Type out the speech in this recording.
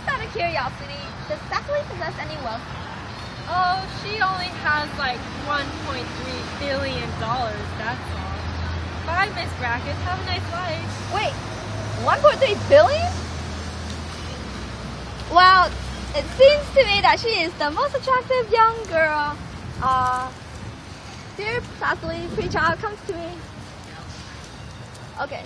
just out of curiosity, does Cecily possess any wealth? Oh, she only has like 1.3 billion dollars. That's all. Bye, Miss Brackett. Have a nice life. Wait, 1.3 billion? Well, it seems to me that she is the most attractive young girl. Uh, dear Cecily, child, comes to me. Okay.